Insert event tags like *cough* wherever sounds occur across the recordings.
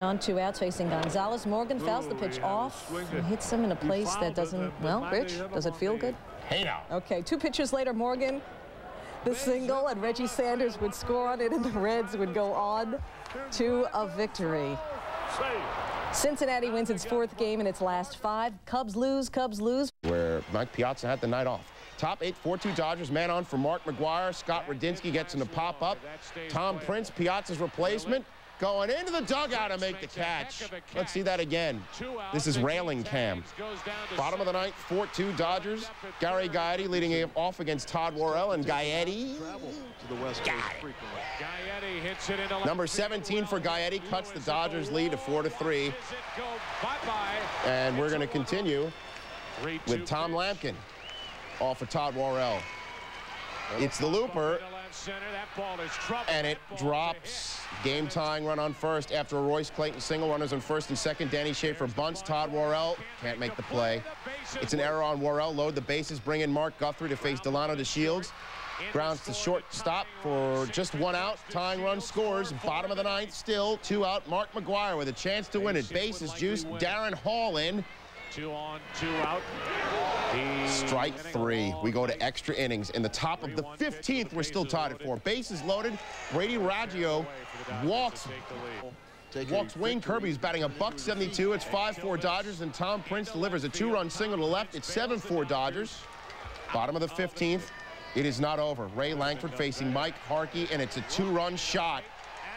On two outs facing Gonzalez. Morgan fouls the pitch off and hits him in a place that doesn't, well, Rich, does it feel good? Hey now. Okay, two pitches later, Morgan, the single, and Reggie Sanders would score on it, and the Reds would go on to a victory. Cincinnati wins its fourth game in its last five. Cubs lose, Cubs lose. Where Mike Piazza had the night off. Top eight, 4-2 Dodgers, man on for Mark McGwire. Scott Radinsky gets in the pop-up. Tom Prince, Piazza's replacement going into the dugout to make the catch. Let's see that again. This is railing cam. Bottom of the ninth, 4-2 Dodgers. Gary Gaetti leading off against Todd Worrell and Gaetti. Number 17 for Gaetti cuts the Dodgers lead to 4-3. And we're going to continue with Tom Lampkin off of Todd Worrell. It's the looper, and it drops. Game tying run on first after a Royce Clayton single. Runners on first and second. Danny Sheaffer bunts. Todd Worrell can't make the play. It's an error on Worrell. Load the bases. Bring in Mark Guthrie to face Delino to DeShields. Grounds to shortstop for just one out. Tying run scores. Bottom of the ninth still. Two out. Mark McGwire with a chance to win it. Bases juice. Darren Hall in. Two on, two out. Strike three. We go to extra innings. In the top of the 15th, we're still tied at four. Bases loaded. Brady Raggio walks. Walks Wayne Kirby. Batting a buck 72. It's 5-4 Dodgers, and Tom Prince delivers a two-run single to left. It's 7-4 Dodgers. Bottom of the 15th. It is not over. Ray Lankford facing Mike Harkey, and it's a two-run shot.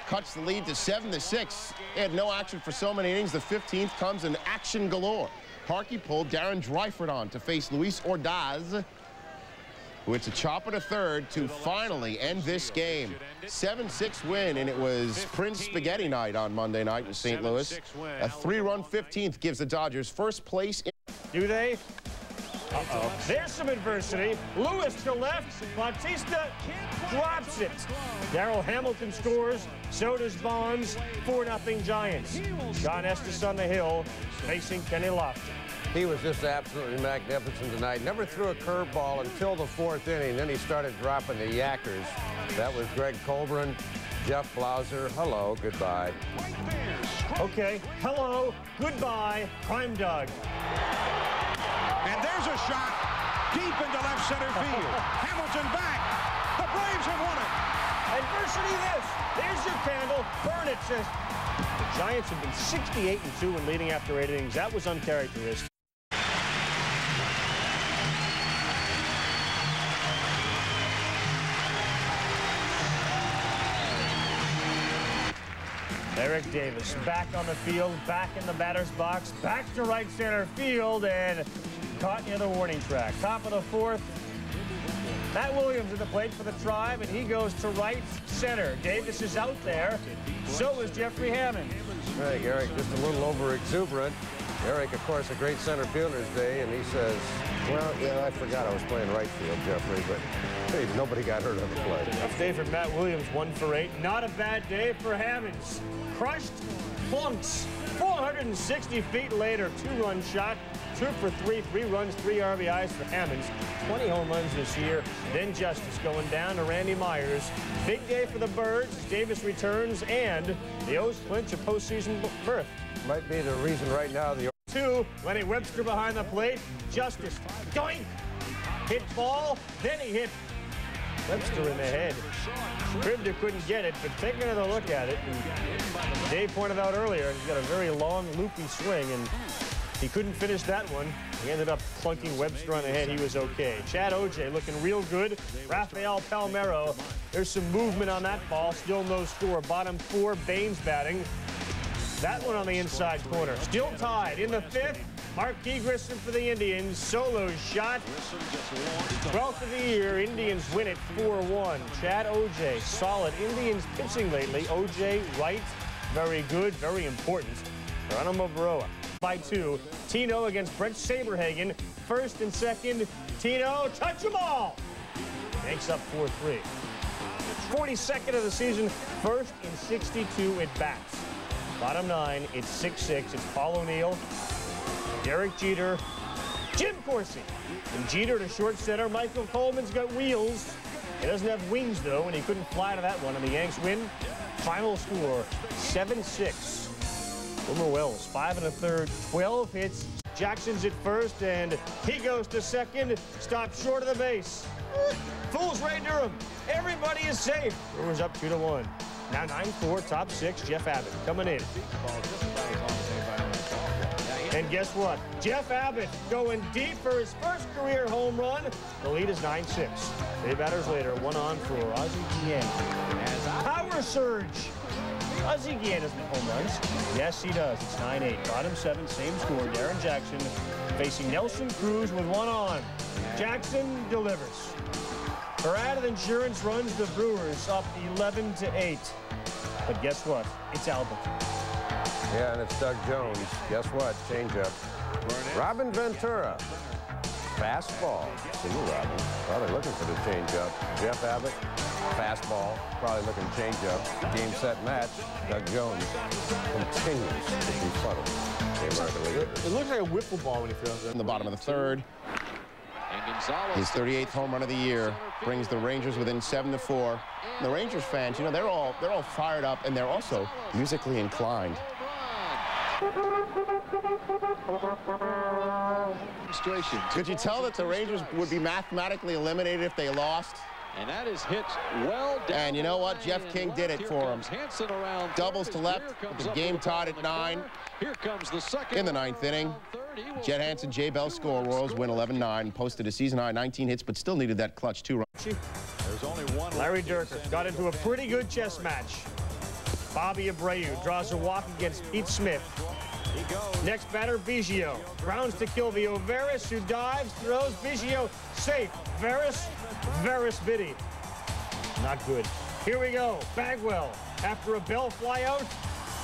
Cuts the lead to 7 to 6. They had no action for so many innings. The 15th comes in action galore. Harkey pulled Darren Dreifort on to face Luis Ordaz, who hits a chop at a third to finally end this game. 7-6 win, and it was Prince Spaghetti night on Monday night in St. Louis. A three-run 15th gives the Dodgers first place. Do they? Uh-oh. There's some adversity. Lewis to left. Bautista drops it. Darryl Hamilton scores. So does Bonds. 4-0 Giants. Shawn Estes on the hill facing Kenny Lofton. He was just absolutely magnificent tonight. Never threw a curveball until the fourth inning. Then he started dropping the yackers. That was Greg Colbrunn, Jeff Blauser. Hello, goodbye. Okay, hello, goodbye, Crime Doug. And there's a shot deep into left center field. *laughs* Hamilton back. The Braves have won it. Adversity this. There's your candle. Burn it, sis. The Giants have been 68 and 2 in leading after eight innings. That was uncharacteristic. Eric Davis back on the field, back in the batter's box, back to right center field, and caught near the warning track. Top of the fourth, Matt Williams at the plate for the Tribe, and he goes to right center. Davis is out there. So is Jeffrey Hammond. Hey, Eric, just a little over exuberant. Eric, of course, a great center fielder's day, and he says, well, yeah, I forgot I was playing right field, Jeffrey, but hey, nobody got hurt on the play. Tough day for Matt Williams, one for eight. Not a bad day for Hammonds. Crushed, plunks, 460 feet later, two-run shot, two for three, three runs, three RBIs for Hammonds. 20 home runs this year. Then Justice going down to Randy Myers. Big day for the Birds. Davis returns, and the O's clinch a postseason berth. Might be the reason right now the two. Lenny Webster behind the plate. Justice, doink! Hit ball, then he hit Webster in the head. Kribder couldn't get it, but take another look at it. And Dave pointed out earlier, he's got a very long, loopy swing, and he couldn't finish that one. He ended up clunking Webster on the head. He was okay. Chad Ogea looking real good. Rafael Palmeiro, There's some movement on that ball. Still no score. Bottom four, Baines batting. That one on the inside corner. Still tied in the fifth. Marquis Grissom for the Indians. Solo shot. 12th of the year. Indians win it 4-1. Chad Ogea. Solid. Indians pitching lately. Ogea right. Very good. Very important. Geronimo Berroa by two. Tino against Bret Saberhagen. First and second. Tino, touch them all. Makes up 4-3. 42nd of the season, first in 62 at bats. Bottom nine, it's 6-6. It's Paul O'Neill, Derek Jeter, Jim Corsi. And Jeter to short center. Michael Coleman's got wheels. He doesn't have wings, though, and he couldn't fly to that one. And the Yanks win. Final score, 7-6. Boomer Wells, five and a third, 12 hits. Jackson's at first, and he goes to second, stops short of the base. Fools Ray Durham. Everybody is safe. Brewers up two to one. Now 9-4, top six, Jeff Abbott coming in. And guess what? Jeff Abbott going deep for his first career home run. The lead is 9-6. Three batters later, one on for Ozzie Guillen. Power surge. Ozzie Guillen doesn't home runs. Yes, he does. It's 9-8. Bottom seven, same score. Darrin Jackson facing Nelson Cruz with one on. Jackson delivers. Parada Insurance runs the Brewers up 11 to 8. But guess what? It's Albert. Yeah, and it's Doug Jones. Guess what? Changeup. Robin Ventura. Fastball. See you, Robin. Probably looking for the changeup. Jeff Abbott. Fastball. Probably looking changeup. Game, set, match. Doug Jones continues to befuddle the American League. It looks like a wiffle ball when he throws it. In the bottom of the third. His 38th home run of the year brings the Rangers within seven to four. And the Rangers fans, you know, they're all they're all fired up and they're also musically inclined. Could you tell that the Rangers would be mathematically eliminated if they lost? And that is hit well down And you know what? Jeff. King did it for him. Hansen around Doubles to left, with the game tied at nine. Here comes the second. In the ninth inning, Around third. He will Jed Hansen, Jay Bell score. Royals win 11-9, posted a season high 19 hits, but still needed that clutch two run. There's only one. Larry Dierker got into a pretty good chess match. Bobby Abreu draws a walk against Pete Smith. Next batter, Biggio. Grounds to Quilvio Veras, who dives, throws. Biggio safe. Veras, Veras Biddy. Not good. Here we go. Bagwell, after a bell flyout,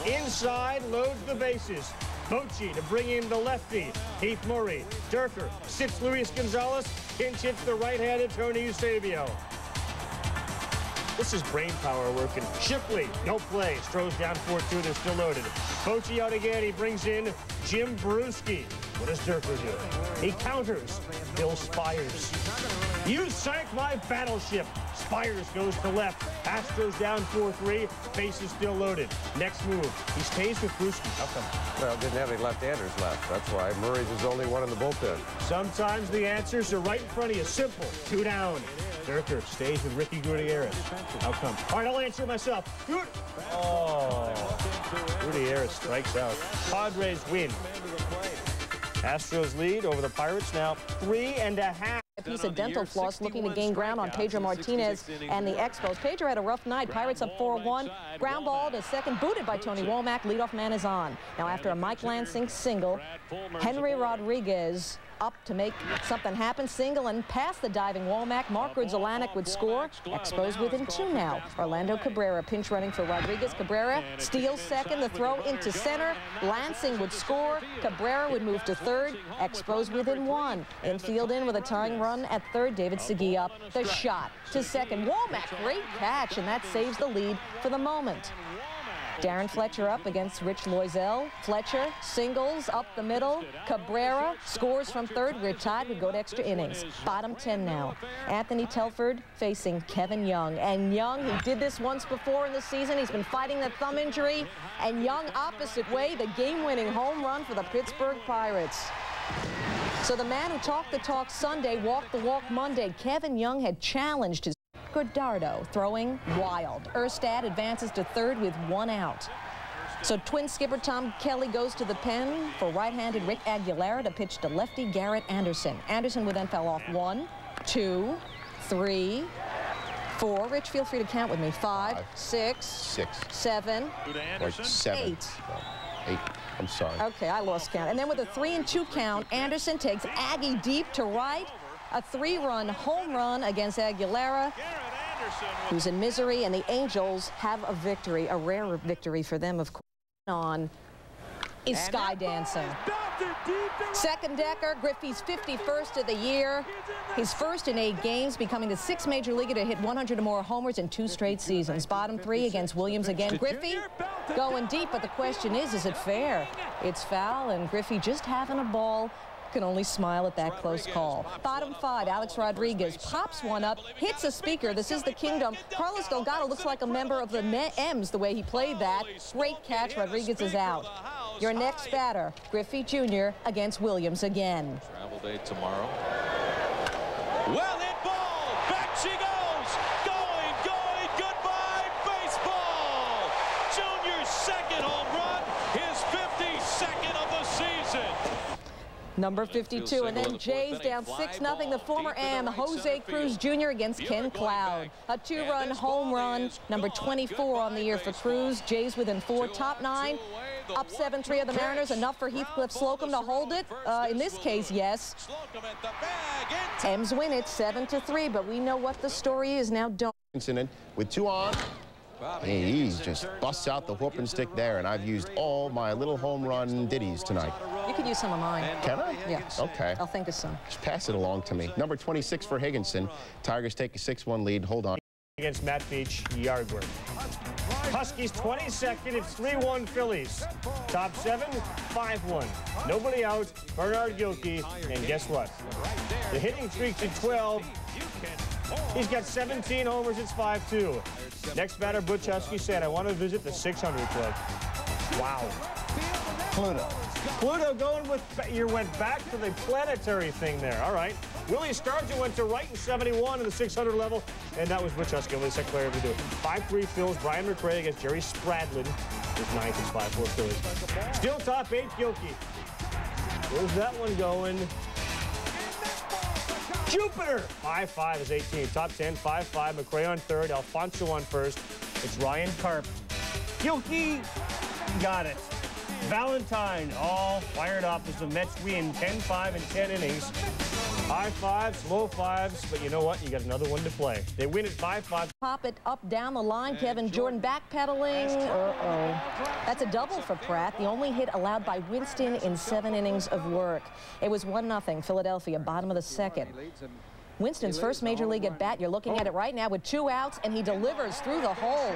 inside, loads the bases. Bochy to bring in the lefty. Heath Murray. Dierker sits Luis Gonzalez. Pinch hits the right-handed Tony Eusebio. This is brain power working. Shipley, no play. Stroh's down 4-2. They're still loaded. Bochy out again. He brings in Jim Bruske. What does Dierker do? He counters. Bill Spiers. You sank my battleship. Spiers goes to left. Astros down 4-3. Base is still loaded. Next move. He stays with Bruske. How come? Well, didn't have any left-handers left. That's why Murray's is only one in the bullpen. Sometimes the answers are right in front of you. Simple. Two down. Dierker stays with Ricky Gutierrez. How come? All right, I'll answer myself. Gut- Oh. Gutierrez strikes out. Padres win. Astros lead over the Pirates now three and a half. Piece of dental floss looking to gain ground on Pedro Martinez and the Expos. Pedro had a rough night. Pirates up 4-1. Ground ball to second, booted by Tony Womack. Leadoff man is on. Now after a Mike Lansing single, Henry Rodriguez up to make something happen. Single and past the diving Womack. Mark Grudzielanek would score. Expos within two now. Orlando Cabrera pinch running for Rodriguez. Cabrera steals second. The throw into center. Lansing would score. Cabrera would move to third. Expos within one. Infield in with a tying run at third. David Segui up. The shot to second. Womack, great catch, and that saves the lead for the moment. Darrin Fletcher up against Rich Loiselle. Fletcher singles up the middle. Cabrera scores from third. We're tied. We go to extra innings. Bottom 10 now. Anthony Telford facing Kevin Young. And Young, he did this once before in the season. He's been fighting that thumb injury. And Young opposite way, the game-winning home run for the Pittsburgh Pirates. So the man who talked the talk Sunday walked the walk Monday. Kevin Young had challenged his Dardo throwing wild. Erstad advances to third with one out. So twin skipper Tom Kelly goes to the pen for right-handed Rick Aguilera to pitch to lefty Garrett Anderson. Anderson would then fell off one, two, three, four. Rich, feel free to count with me. Five, Five. six, Six. seven. Like seven. Eight. Eight. I'm sorry. Okay, I lost count. And then with a three and two count, Anderson takes Aggie deep to right. A three-run home run against Aguilera, who's in misery, and the Angels have a victory, a rare victory for them, of course. On is sky dancing. Second Decker, Griffey's 51st of the year. His first in eight games, becoming the sixth major leaguer to hit 100 or more homers in two straight seasons. Bottom three against Williams again. Griffey going deep, but the question is, is it fair? It's foul, and Griffey just having a ball can only smile at that close call. Bottom five, Alex Rodriguez pops one up, hits a speaker. This is the kingdom. Carlos Delgado looks like a member of the M's the way he played that. Great catch. Rodriguez is out. Your next batter, Griffey Jr. against Williams again. Travel day tomorrow. Well hit ball. Back she goes. Number 52, and then Jays down 6 0 The former AM, Jose Cruz Jr. against Ken Cloude. A two run home run, number 24 on the year for Cruz. Jays within four, top nine. Up 7 3 of the Mariners, enough for Heathcliff Slocum to hold it. Uh, in this case, yes. M's win it 7 to 3, but we know what the story is now. Don't. Incident with two on. And he just busts out the whooping stick there, and I've used all my little home run ditties tonight. You could use some of mine. Can I? Yeah. Okay. I'll think of some. Just pass it along to me. Number 26 for Higginson. Tigers take a 6-1 lead. Hold on. Against Matt Beech, yard work. Huskey's 22nd, it's 3-1 Phillies. Top seven, 5-1. Nobody out, Bernard Gilkey, and guess what? The hitting streak to 12. He's got 17 homers, it's 5-2. Next batter, Butch Huskey said, I want to visit the 600 club. Wow. Pluto. Pluto going with, you went back to the planetary thing there. All right. Willie Stargell went to right in 71 in the 600 level, and that was Butch Huskey, only second player to do it. 5-3 Phils, Brian McRae against Jerry Spradlin. His ninth is 5-4 Phillies. Still top eight, Gilkey. Where's that one going? Jupiter! 5-5 is 18. Top 10, 5-5. McRae on third. Alfonzo on first. It's Ryan Karp. Gilkey got it. Valentine all fired up as the Mets win 10-5 in 10 innings. High fives, low fives, but you know what? You got another one to play. They win at 5-5. Pop it up down the line. Kevin Jordan backpedaling. Uh-oh. That's a double for Pratt. The only hit allowed by Winston in seven innings of work. It was 1-0 Philadelphia, bottom of the second. Winston's first major league at bat. You're looking at it right now with two outs, and he delivers through the hole.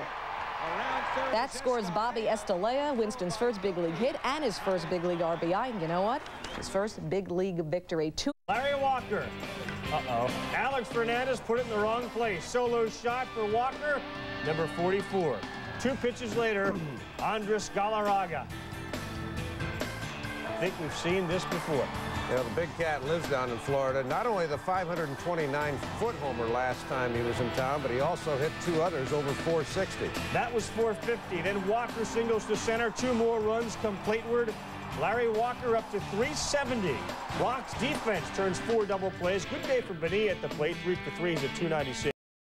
That scores Bobby Estalella, Winston's first big league hit and his first big league RBI. And you know what? His first big league victory. Two Larry Walker. Uh-oh. Alex Fernandez put it in the wrong place. Solo shot for Walker, number 44. Two pitches later, Andres Galarraga. I think we've seen this before. You know, the big cat lives down in Florida. Not only the 529-foot homer last time he was in town, but he also hit two others over 460. That was 450. Then Walker singles to center. Two more runs come plateward. Larry Walker up to 370. Rock's defense turns four double plays. Good day for Benny at the plate. Three for three. He's at 296.